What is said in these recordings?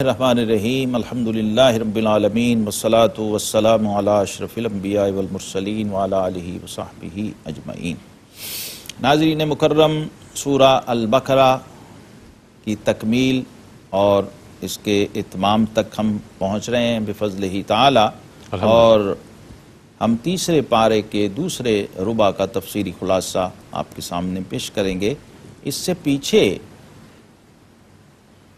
रहीम अल्हम्दुलिल्लाहि रब्बिल आलमीन वस्सलातु वस्सलामु अला अशरफिल अंबिया वल मुरसलीन व अला आलिहि व सहबिहि अजमईन नाज़रीन मुकर्रम सूरा अल बकरा की तकमील और इसके इत्माम तक हम पहुँच रहे हैं बेफजल ही ताला और हम तीसरे पारे के दूसरे रुबा का तफसीरी खुलासा आपके सामने पेश करेंगे। इससे पीछे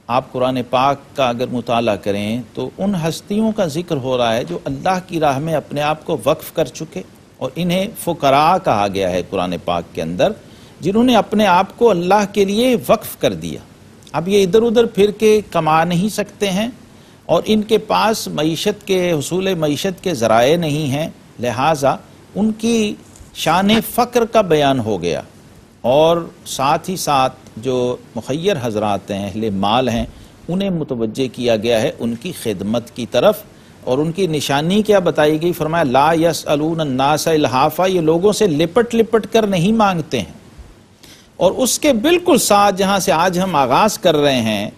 आप कुरान पाक का अगर मुताला करें तो उन हस्तियों का ज़िक्र हो रहा है जो अल्लाह की राह में अपने आप को वक्फ कर चुके और इन्हें फ़ुकरा कहा गया है कुरान पाक के अंदर, जिन्होंने अपने आप को अल्लाह के लिए वक्फ कर दिया। अब ये इधर उधर फिर के कमा नहीं सकते हैं और इनके पास मीशत के, हसूल मीशत के ज़राए नहीं हैं। लिहाजा उनकी शान फ़क्र का बयान हो गया और साथ ही साथ जो मुखैर हजरात हैं, अहले माल हैं, उन्हें मुतवजह किया गया है उनकी खिदमत की तरफ़। और उनकी निशानी क्या बताई गई? फरमाया, ला यस अलूनसा इलाफा ये लोगों से लिपट लिपट कर नहीं मांगते हैं। और उसके बिल्कुल साथ जहाँ से आज हम आगाज़ कर रहे हैं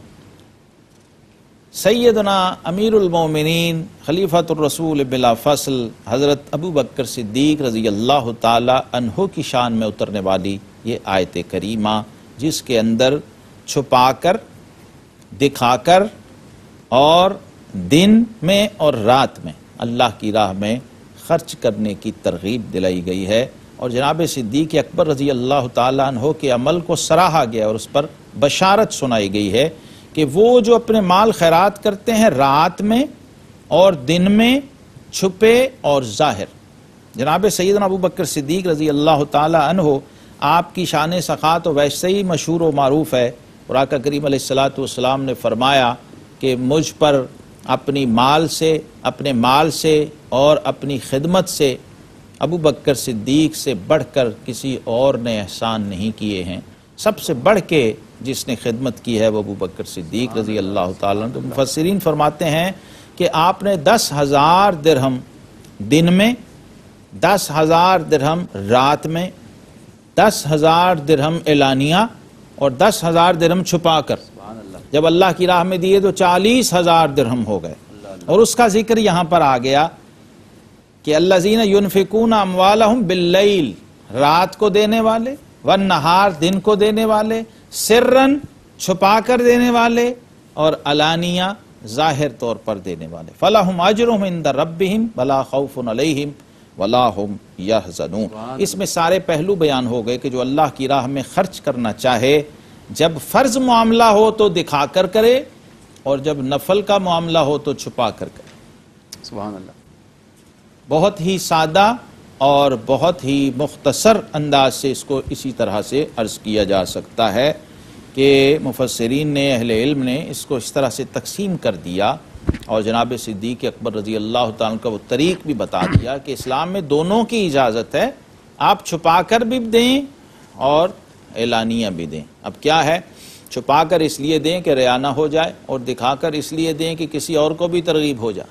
सैदना अमीरमिन खलीफतरसूल बिला फ़सल, हज़रत अबू बकर सिद्दीक रज़ी अल्लाह तहो की शान में उतरने वाली ये आयत करीमा। जिसके अंदर छुपाकर, दिखाकर और दिन में और रात में अल्लाह की राह में खर्च करने की तरगीब दिलाई गई है। और जनाब सिद्दीक अकबर रज़ी अल्लाह तहो के अमल को सराहा गया और उस पर बशारत सुनाई गई है कि वो जो अपने माल खैरात करते हैं रात में और दिन में छुपे और ज़ाहिर। जनाब सैद अबू बकर सिद्दीक रज़ी अल्लाह तहो आपकी शान सखा तो वैसे ही मशहूर व मरूफ है। और आका करीम सलाम ने फरमाया कि मुझ पर अपनी माल से, अपने माल से और अपनी खिदमत से अबू बकर सिद्दीक से बढ़कर किसी और ने एहसान नहीं किए हैं। सबसे बढ़ के जिसने खिदमत की है वह अबू बकर सिद्दीक रज़ी अल्लाह तो फरमाते हैं कि आपने दस हज़ार दिरहम दिन में, दस हज़ार दिरहम रात में दस हज़ार दिरहम एलानिया और दस हज़ार दिरहम छुपा कर जब अल्लाह की राह में दिए तो चालीस हज़ार दिरहम हो गए। और उसका ज़िक्र यहाँ पर आ गया कि अल्लाजीन यूनफिकून अमवाल बिल्लैल रात को देने वाले वन नहार दिन को देने वाले सिर्रन छुपा कर देने वाले और अलानिया ज़ाहिर तौर पर देने वाले। फलाहम अजरम इंद रबिम बला खौफन अलहिम। वलाहम यह जनून इसमें सारे पहलू बयान हो गए कि जो अल्लाह की राह में खर्च करना चाहे जब फ़र्ज़ मामला हो तो दिखा कर करे और जब नफल का मामला हो तो छुपा कर करे। सुबह बहुत ही सादा और बहुत ही मुख्तसर अंदाज से इसको इसी तरह से अर्ज़ किया जा सकता है कि मुफसरीन ने अहल इल्म ने इसको इस तरह से तकसीम कर दिया और जनाब सिद्दीक अकबर रज़ी अल्लाह का वो तरीक भी बता दिया कि इस्लाम में दोनों की इजाज़त है। आप छुपा कर भी दें और एलानिया भी दें। अब क्या है? छुपा कर इसलिए दें कि रयाना हो जाए और दिखाकर इसलिए दें कि किसी और को भी तरगीब हो जाए।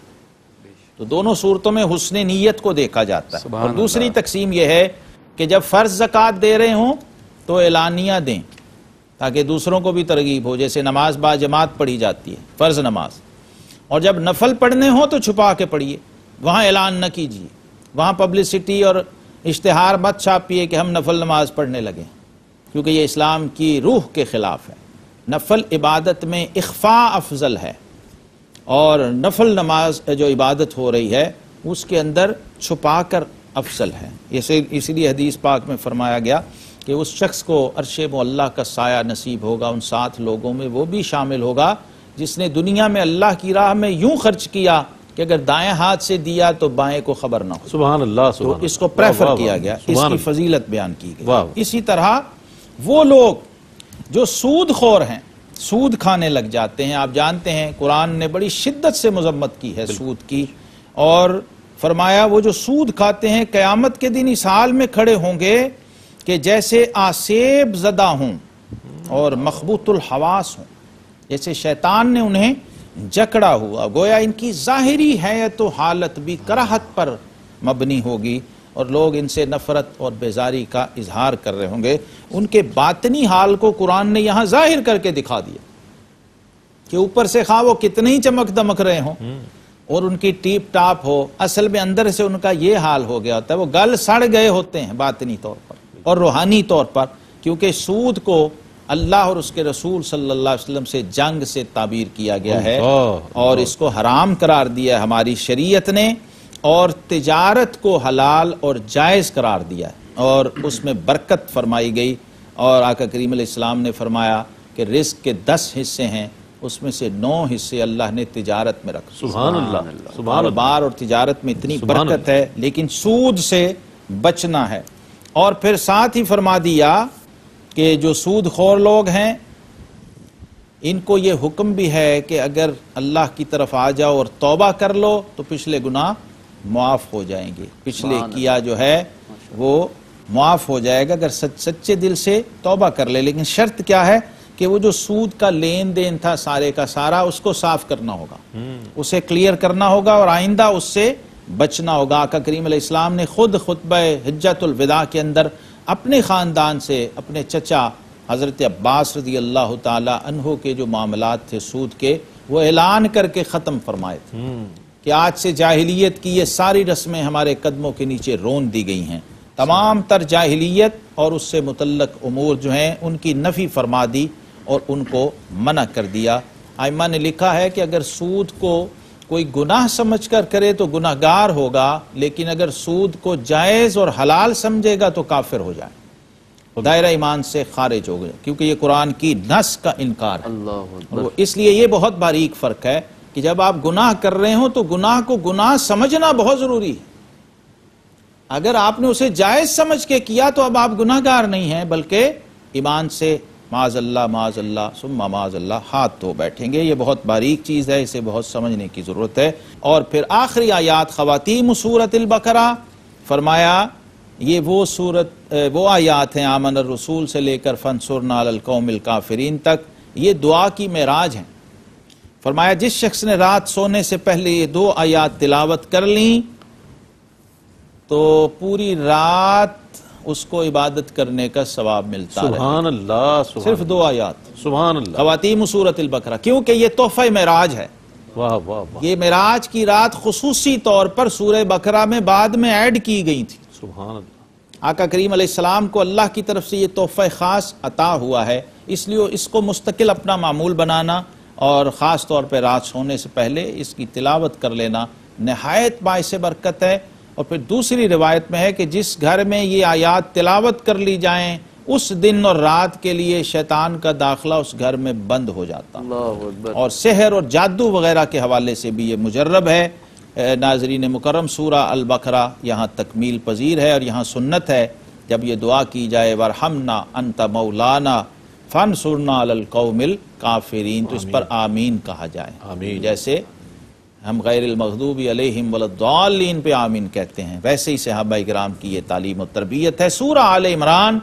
तो दोनों सूरतों में हुसन नीयत को देखा जाता है। और दूसरी तकसीम यह है कि जब फ़र्ज़ ज़क़़त दे रहे हों तो एलानिया दें ताकि दूसरों को भी तरगीब हो। जैसे नमाज़ बा जमात पढ़ी जाती है फ़र्ज़ नमाज़। और जब नफल पढ़ने हो तो छुपा के पढ़िए। वहाँ ऐलान न कीजिए। वहाँ पब्लिसिटी और इश्तहार मत छापिए कि हम नफल नमाज़ पढ़ने लगे क्योंकि ये इस्लाम की रूह के ख़िलाफ़ है। नफल इबादत में इख्फा अफजल है। और नफल नमाज़ जो इबादत हो रही है, उसके अंदर छुपा कर अफसल है। इसे, इसलिए हदीस पाक में फरमाया गया कि उस शख्स को अरश अल्लाह का साया नसीब होगा, उन सात लोगों में वो भी शामिल होगा जिसने दुनिया में अल्लाह की राह में यूँ खर्च किया कि अगर दाएँ हाथ से दिया तो बाएँ को खबर ना हो। सुबह अल्लाह तो इसको प्रेफर किया गया। इसकी फजीलत बयान की गई। इसी तरह वो लोग जो सूद खोर हैं सूद खाने लग जाते हैं। आप जानते हैं कुरान ने बड़ी शिद्दत से मजम्मत की है सूद की। और फरमाया वो जो सूद खाते हैं कयामत के दिन इस हाल में खड़े होंगे कि जैसे आसेब जदा हों और मखबूतुल हवास हों। जैसे शैतान ने उन्हें जकड़ा हुआ। गोया इनकी जाहिरी है तो हालत भी कराहत पर मबनी होगी और लोग इनसे नफरत और बेजारी का इजहार कर रहे होंगे। उनके बातनी हाल को कुरान ने यहाँ ज़ाहिर करके दिखा दिया कि ऊपर से खा वो कितने ही चमक दमक रहे हों और उनकी टीप टाप हो असल में अंदर से उनका ये हाल हो गया होता है वो गल सड़ गए होते हैं बातनी तौर पर और रूहानी तौर पर क्योंकि सूद को अल्लाह और उसके रसूल सल्लल्लाहु अलैहि वसल्लम से जंग से ताबीर किया गया है और इसको हराम करार दिया है। हमारी शरीयत ने और तिजारत को हलाल और जायज़ करार दिया है। और उसमें बरकत फरमाई गई और आका करीम इस्लाम ने फरमाया कि रिस्क के दस हिस्से हैं उसमें से नौ हिस्से अल्लाह ने तिजारत में रखा सुभान अल्लाह सुभान बार और तिजारत में इतनी बरकत है लेकिन सूद से बचना है। और फिर साथ ही फरमा दिया कि जो सूद खोर लोग हैं इनको ये हुक्म भी है कि अगर अल्लाह की तरफ़ आ जाओ और तौबा कर लो तो पिछले गुनाह मुआफ हो जाएँगे। पिछले किया जो है वो मुआफ हो जाएगा अगर सच, सच्चे दिल से तौबा कर ले। लेकिन शर्त क्या है कि वो जो सूद का लेन देन था सारे का सारा उसको साफ़ करना होगा। हम्म। उसे क्लियर करना होगा और आइंदा उससे बचना होगा। आका करीम इस्लाम ने खुद खुतब हिज्जतुलविदा के अंदर अपने ख़ानदान से अपने चचा हज़रत अब्बास रदी अल्लाह तहो के जो मामला थे सूद के वो ऐलान करके ख़त्म फरमाए थे। हम्म। कि आज से जाहिलियत की ये सारी रस्में हमारे कदमों के नीचे रोन दी गई हैं। तमाम तर जाहिलियत और उससे मुतलक उमूर जो हैं उनकी नफ़ी फरमा दी और उनको मना कर दिया। आयमा ने लिखा है कि अगर सूद को कोई गुनाह समझ कर करे तो गुनाहगार होगा लेकिन अगर सूद को जायज़ और हलाल समझेगा तो काफिर हो जाए। दायरा ईमान से खारिज हो गया क्योंकि ये कुरान की नस का इनकार है। इसलिए ये बहुत बारीक फ़र्क है कि जब आप गुनाह कर रहे हो तो गुनाह को गुनाह समझना बहुत ज़रूरी है। अगर आपने उसे जायज़ समझ के किया तो अब आप गुनाहगार नहीं हैं बल्कि ईमान से माजल्ला माजल्ला, सुम्मा, माजल्ला, हाथ धो बैठेंगे। ये बहुत बारीक चीज़ है, इसे बहुत समझने की ज़रूरत है। और फिर आखिरी आयात, खवातीम सूरत बकरा। फरमाया, ये वो सूरत वो आयात हैं आमन रसूल से लेकर फनसुर नालकौमिल काफरीन तक। ये दुआ की महराज हैं। फरमाया, जिस शख्स ने रात सोने से पहले ये दो आयात तिलावत कर ली तो पूरी रात उसको इबादत करने का सवाब मिलता सुभान अल्लाह सिर्फ़ दो आयात। सुभान अल्लाह खवातीम सूरत बकरा क्योंकि ये तोहफा मराज है। वाह वाह वाह। ये मराज की रात खसूसी तौर पर सूर्य बकरा में बाद में ऐड की गई थी। अल्लाह आका करीम सलाम को अल्लाह की तरफ़ से ये तोहफा ख़ास अता हुआ है इसलिए इसको मुस्तकिल अपना मामूल बनाना और ख़ास तौर पर रात सोने से पहले इसकी तिलावत कर लेना नहायत बायस बरकत है। और फिर दूसरी रिवायत में है कि जिस घर में ये आयात तिलावत कर ली जाएँ उस दिन और रात के लिए शैतान का दाखला उस घर में बंद हो जाता। और शहर और जादू वगैरह के हवाले से भी ये मुजर्रब है। नाजरीन मुकरम सूरा अल बकरा यहाँ तकमील पजीर है और यहाँ सुन्नत है। जब ये दुआ की जाए वरहमना अंत मौलाना फन सुरना कौमिल काफिरीन तो इस पर आमीन कहा जाए। आमीन। जैसे हम गैर मखदूबी अलहम वलद्दालीन पे आमीन कहते हैं। वैसे ही सहाबा कराम की ये तालीम और तरबियत है। सूरा आल इमरान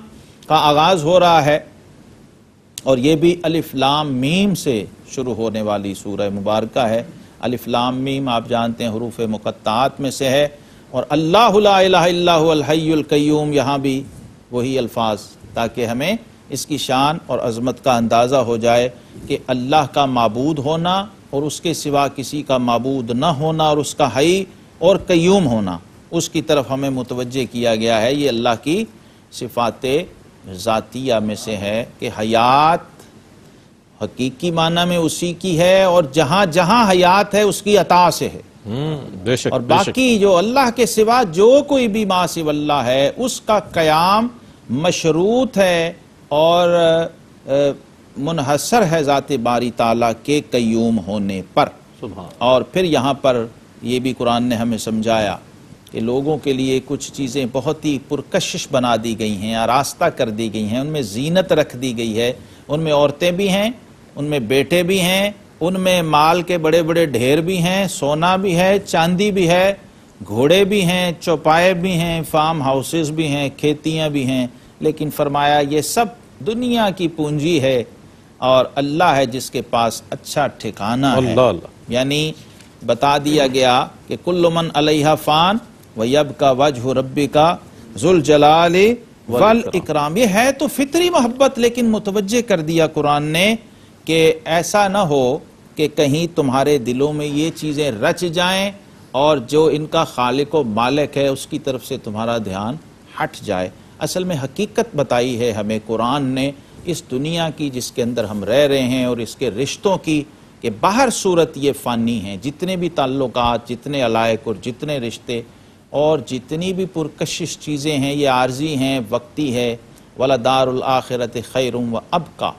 का आगाज़ हो रहा है और ये भी अलिफ्लाम मीम से शुरू होने वाली सूरह मुबारक है। अलिफ्लाम मीम आप जानते हैं हरूफ मुक़त्तात में से है और अल्लाहल्लाम यहाँ भी वही अल्फाज ताकि हमें इसकी शान और अज़मत का अंदाज़ा हो जाए कि अल्लाह का मबूद होना और उसके सिवा किसी का मबूद न होना और उसका हई और कयूम होना उसकी तरफ़ हमें मुतवजह किया गया है। ये अल्लाह की सिफात ज़ातिया में से है कि हयात हकीकी माना में उसी की है और जहाँ जहाँ हयात है उसकी अता से है। हम्म, बेशक, और बाकी जो अल्लाह के सिवा जो कोई भी मासिव अल्लाह है उसका कयाम मशरूत है और मुनहसर है ज़ात बारी ताला के कयूम होने पर। और फिर यहाँ पर ये भी कुरान ने हमें समझाया कि लोगों के लिए कुछ चीज़ें बहुत ही पुरकशिश बना दी गई हैं आरास्ता कर दी गई हैं उनमें जीनत रख दी गई है। उनमें औरतें भी हैं उनमें बेटे भी हैं उनमें माल के बड़े बड़े ढेर भी हैं सोना भी है चांदी भी है घोड़े भी हैं चौपाए भी हैं फार्म हाउसेस भी हैं खेतियाँ भी हैं। लेकिन फरमाया ये सब दुनिया की पूंजी है और अल्लाह है जिसके पास अच्छा ठिकाना है। यानी बता दिया गया कि कुल्लुमन अलैहा फान वयब का वजह रब्बी का जुल जलाल वल इकराम। ये है तो फितरी मोहब्बत लेकिन मुतवजह कर दिया कुरान ने कि ऐसा ना हो कि कहीं तुम्हारे दिलों में ये चीज़ें रच जाएँ और जो इनका खालिक व मालिक है उसकी तरफ़ से तुम्हारा ध्यान हट जाए। असल में हकीकत बताई है हमें कुरान ने इस दुनिया की जिसके अंदर हम रह रहे हैं और इसके रिश्तों की कि बाहर सूरत ये फ़ानी हैं। जितने भी ताल्लुकात, जितने अलायक और जितने रिश्ते और जितनी भी पुरकशिश चीज़ें हैं, ये आर्जी हैं, वक्ती है। वाला दारुल आखिरत खैर व अब का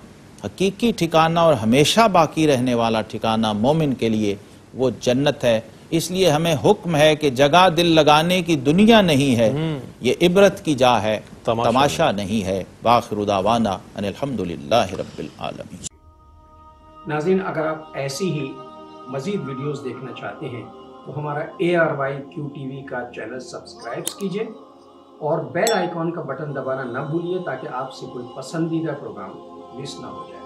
हकीकी ठिकाना और हमेशा बाकी रहने वाला ठिकाना मोमिन के लिए वो जन्नत है। इसलिए हमें हुक्म है कि जगह दिल लगाने की दुनिया नहीं है ये इबरत की जा है तमाशा तमाशा नहीं। है। बाखरुदावाना अनिलहमदिल्ला रब्बिल आलमीन। नाजीन अगर आप ऐसी ही मज़ीद वीडियोस देखना चाहते हैं तो हमारा A R Y Q T V का चैनल सब्सक्राइब कीजिए और बेल आइकॉन का बटन दबाना न भूलिए ताकि आपसे कोई पसंदीदा प्रोग्राम मिस ना हो जाए।